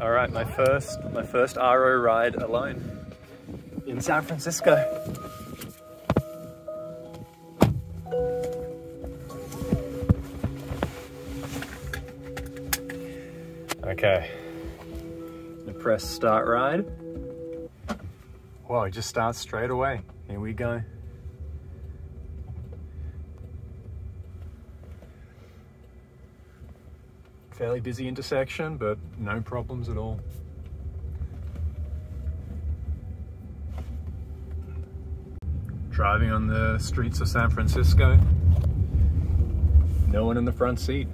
All right, my first, my first RO ride alone in San Francisco. Okay, gonna press start ride. Whoa, it just starts straight away. Here we go. Fairly busy intersection, but no problems at all. Driving on the streets of San Francisco. No one in the front seat.